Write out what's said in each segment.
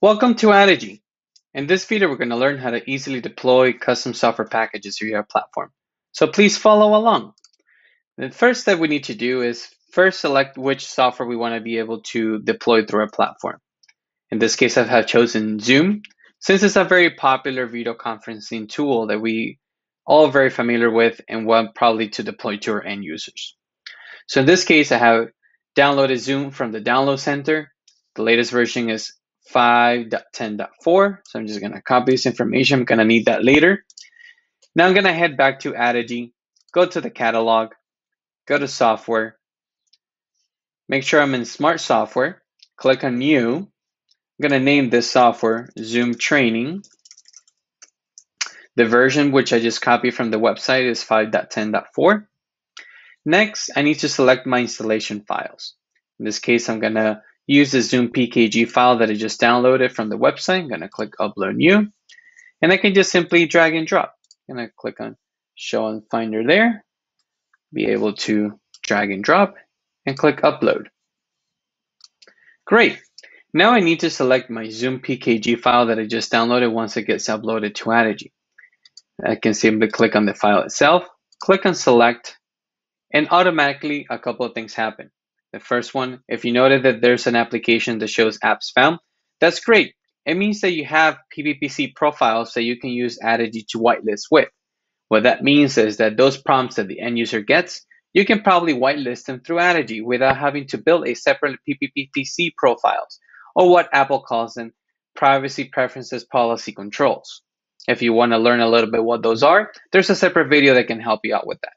Welcome to Addigy. In this video, we're going to learn how to easily deploy custom software packages through your platform. So please follow along. The first step we need to do is first select which software we want to be able to deploy through our platform. In this case, I have chosen Zoom, since it's a very popular video conferencing tool that we all very familiar with and want probably to deploy to our end users. So in this case, I have downloaded Zoom from the download center. The latest version is 5.10.4. So I'm just going to copy this information. I'm going to need that later. Now I'm going to head back to Addigy, go to the catalog, go to software, make sure I'm in smart software, click on new. I'm going to name this software Zoom Training. The version which I just copied from the website is 5.10.4. Next, I need to select my installation files. In this case, I'm going to use the Zoom PKG file that I just downloaded from the website. I'm going to click Upload New. And I can just simply drag and drop. I'm going to click on Show on Finder there. Be able to drag and drop and click Upload. Great. Now I need to select my Zoom PKG file that I just downloaded once it gets uploaded to Addigy. I can simply click on the file itself, click on Select, and automatically a couple of things happen. The first one, if you noted that there's an application that shows apps found, that's great. It means that you have PPPC profiles that you can use Addigy to whitelist with. What that means is that those prompts that the end user gets, you can probably whitelist them through Addigy without having to build a separate PPPC profiles, or what Apple calls them, privacy preferences policy controls. If you want to learn a little bit what those are, there's a separate video that can help you out with that.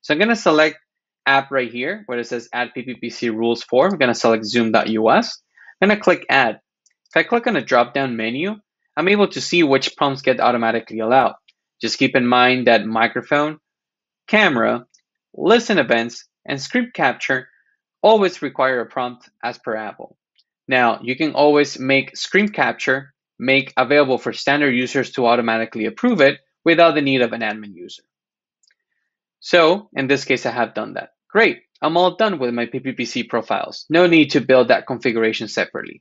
So I'm going to select app right here where it says add PPPC rules for. I'm going to select zoom.us. I'm to click add. If I click on the drop down menu, I'm able to see which prompts get automatically allowed. Just keep in mind that microphone, camera, listen events, and screen capture always require a prompt as per Apple. Now, you can always make screen capture make available for standard users to automatically approve it without the need of an admin user. So in this case, I have done that. Great, I'm all done with my PPPC profiles. No need to build that configuration separately.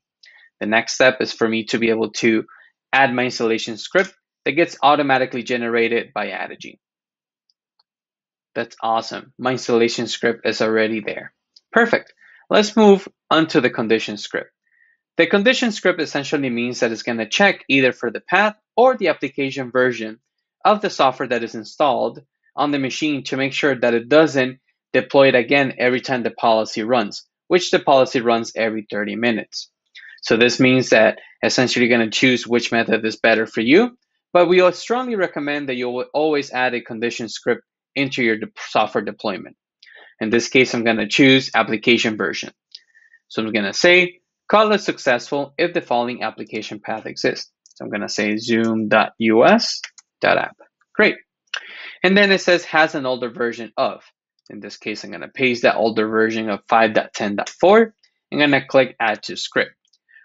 The next step is for me to be able to add my installation script that gets automatically generated by Addigy. That's awesome. My installation script is already there. Perfect. Let's move on to the condition script. The condition script essentially means that it's going to check either for the path or the application version of the software that is installed on the machine to make sure that it doesn't deploy it again every time the policy runs, which the policy runs every 30 minutes. So this means that essentially you're going to choose which method is better for you, but we strongly recommend that you will always add a condition script into your de software deployment. In this case, I'm going to choose application version. So I'm going to say call it successful if the following application path exists. So I'm going to say zoom.us.app. Great. And then it says has an older version of. In this case, I'm going to paste that older version of 5.10.4. I'm going to click add to script.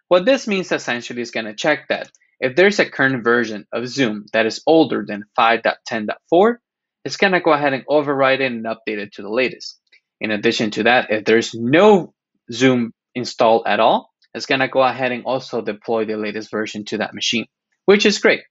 What this means essentially is going to check that if there's a current version of Zoom that is older than 5.10.4, it's going to go ahead and override it and update it to the latest. In addition to that, if there's no Zoom installed at all, it's going to go ahead and also deploy the latest version to that machine, which is great.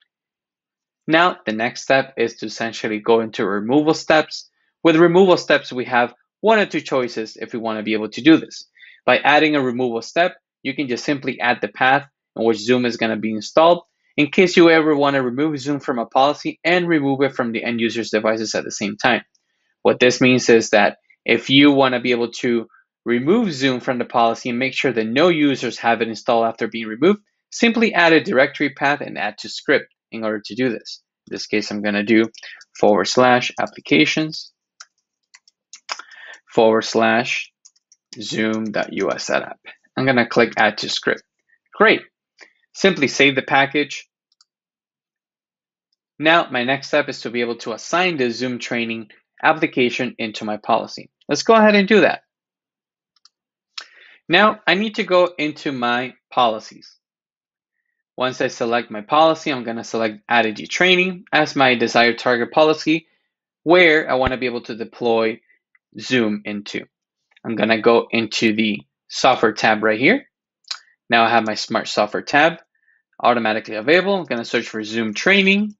Now, the next step is to essentially go into removal steps. With removal steps, we have one or two choices if we want to be able to do this. By adding a removal step, you can just simply add the path in which Zoom is going to be installed in case you ever want to remove Zoom from a policy and remove it from the end user's devices at the same time. What this means is that if you want to be able to remove Zoom from the policy and make sure that no users have it installed after being removed, simply add a directory path and add to script in order to do this. In this case, I'm going to do forward slash applications forward slash zoom.us setup. I'm going to click add to script. Great. Simply save the package. Now, my next step is to be able to assign the Zoom training application into my policy. Let's go ahead and do that. Now, I need to go into my policies. Once I select my policy, I'm going to select Addigy Training as my desired target policy where I want to be able to deploy Zoom into. I'm going to go into the software tab right here. Now I have my smart software tab. automatically available. I'm going to search for Zoom training.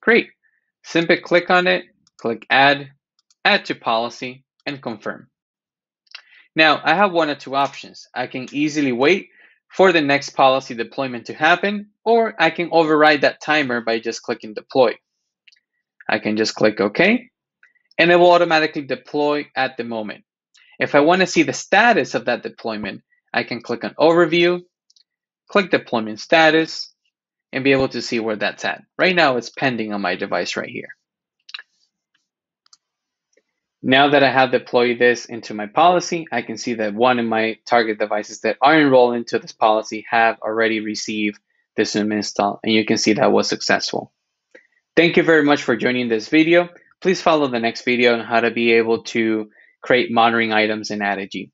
Great. Simply click on it, click add, add to policy, and confirm. Now, I have one or two options. I can easily wait for the next policy deployment to happen, or I can override that timer by just clicking deploy. I can just click OK, and it will automatically deploy at the moment. If I want to see the status of that deployment, I can click on Overview, click Deployment Status, and be able to see where that's at. Right now, it's pending on my device right here. Now that I have deployed this into my policy, I can see that one of my target devices that are enrolled into this policy have already received the Zoom install, and you can see that was successful. Thank you very much for joining this video. Please follow the next video on how to be able to create monitoring items in Addigy.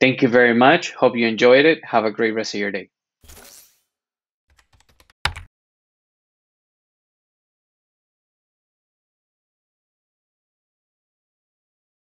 Thank you very much. Hope you enjoyed it. Have a great rest of your day.